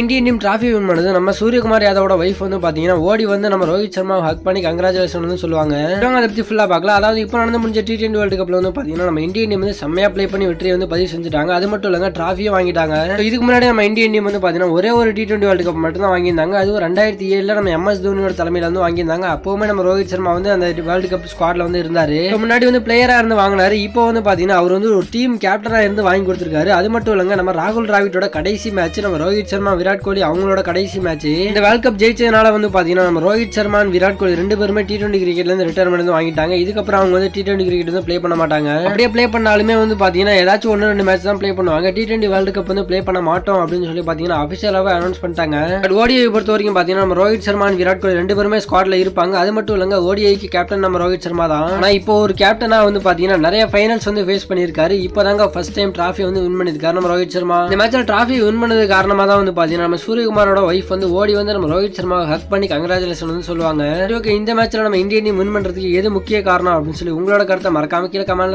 Indian team trophy win பண்ணுது. நம்ம Suryakumar யாதவோட wife வந்து பாத்தீங்கன்னா ஓடி வந்து நம்ம ரோஹித் சர்மா ஹக் பண்ணி கங்க்ராச்சுலேஷன் வந்து சொல்லுவாங்க. அதை பத்தி ஃபுல்லா பார்க்கலாம் அதாவது இப்போ நடந்து முடிஞ்ச டி டுவெண்டி வேர்ல்டு கப்ல வந்து பாத்தீங்கன்னா நம்ம இந்தியன் டீம் வந்து செம்மையா ப்ளே பண்ணி வெற்றியை வந்து பதிவு செஞ்சுட்டாங்க. அது மட்டும் இல்லங்க டிராஃபியும் வாங்கிட்டாங்க. இதுக்கு முன்னாடி நம்ம இந்தியன் டீம் வந்து பாத்தீங்கன்னா ஒரே ஒரு டி டுவெண்டி வேர்ல்டு கப் மட்டும் தான் வாங்கியிருந்தாங்க. அதுவும் ரெண்டாயிரத்தி ஏழுல நம்ம எம்எஸ் தோனியோட தலைமையில வந்து வாங்கியிருந்தாங்க. அப்பவுமே நம்ம ரோஹித் சர்மா வந்து அந்த வேர்ல்டு கப் ஸ்குவாட்ல வந்து இருந்தாரு. முன்னாடி வந்து பிளேயரா இருந்து வாங்கினாரு. இப்போ வந்து பாத்தீங்கன்னா அவர் வந்து ஒரு டீம் கேப்டனா இருந்து வாங்கி கொடுத்திருக்காரு. அது மட்டும் இல்லங்க நம்ம ராகுல் டிராவிட்டோட கடைசி மேட்ச் நம்ம ரோஹித் சர்மா விராட் கோலி அவங்களோட கடைசி மேட்ச் இந்த வேர்ல்ட் கப் ஜெயிச்சதுனால வந்து பாத்தீங்கன்னா நம்ம ரோஹித் சர்மா விராட் கோலி ரெண்டு பேருமே டி டுவெண்டி கிரிக்கெட்ல இருந்து ரிட்டையர்மெண்ட் வந்து வாங்கிட்டாங்க. இதுக்கப்புறம் அவங்க வந்து டி டுவெண்டி கிரிக்கெட் வந்து ப்ளே பண்ண மாட்டாங்க. அப்படியே ப்ளே பண்ணாலுமே வந்து பாத்தீங்கன்னா ஏதாச்சும் ஒன்று ரெண்டு மேட்ச் தான் ப்ளே பண்ணுவாங்க. டி டுவெண்டி வேர்ல்டு கப் வந்து ப்ளே பண்ண மாட்டோம் அப்படின்னு சொல்லி பாத்தீங்கன்னா அபிஷியலாவே அனௌன்ஸ் பண்ணிட்டாங்க. பட் ஓடிஐ பொறுத்த வரைக்கும் பாத்தீங்கன்னா நம்ம ரோஹித் சர்மா விராட் கோலி ரெண்டு பேருமே ஸ்குவாட்ல இருப்பாங்க. அது மட்டும் இல்லங்க ஓடிஐக்கு கேப்டன் நம்ம ரோஹித் சர்மா தான். ஆனா இப்போ ஒரு கேப்டனா வந்து பாத்தீங்கன்னா நிறைய ஃபைனல்ஸ் வந்து ஃபேஸ் பண்ணியிருக்காரு. இப்போதாங்க ஃபர்ஸ்ட் டைம் டிராஃபி வந்து வின் பண்ணியிருக்காரு நம்ம ரோஹித் சர்மா. இந்த மேட்ச்ல டிராஃபி வின் பண்ணது காரணமா தான் வந்து பாத்தீங்கன்னா நம்ம சூரியகுமாரோட ஒய்ஃப் வந்து ஓடி வந்து நம்ம ரோஹித் சர்மா ஹக் பண்ணி கங்க்ராச்சுலேஷன் வந்து சொல்லுவாங்க. ஓகே இந்த மேட்ச்ல நம்ம இந்தியன் டீம் வின் பண்றதுக்கு எது முக்கிய காரணம் அப்படின்னு சொல்லி உங்களோட கருத்தை மறக்காம கீழே கமெண்ட்ல